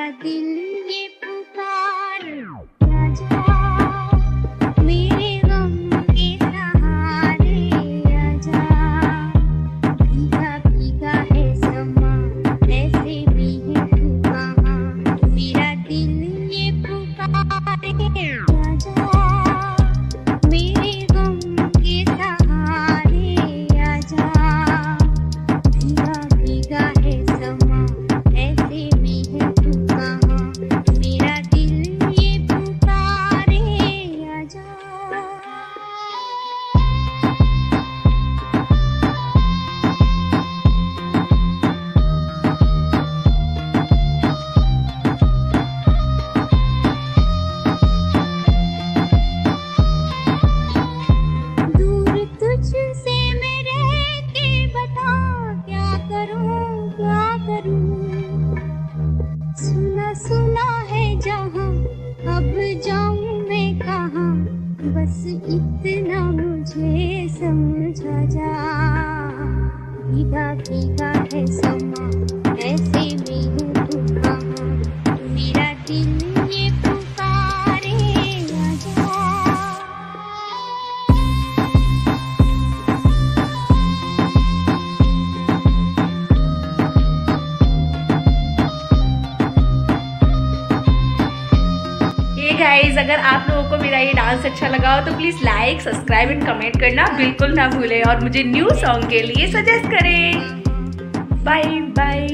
दिल ये पुकार। आजा मेरे गम के है समा, ऐसे भी है तू मेरा दिल ये पुकारे इतना मुझे समझा जा। भीगा भीगा है समा ऐसे में हूँ मेरा दिल ये गाइस अगर आप लोगों को मेरा ये डांस अच्छा लगा हो तो please like subscribe and comment करना बिल्कुल ना भूले और मुझे न्यू सॉन्ग के लिए सजेस्ट करें। Bye bye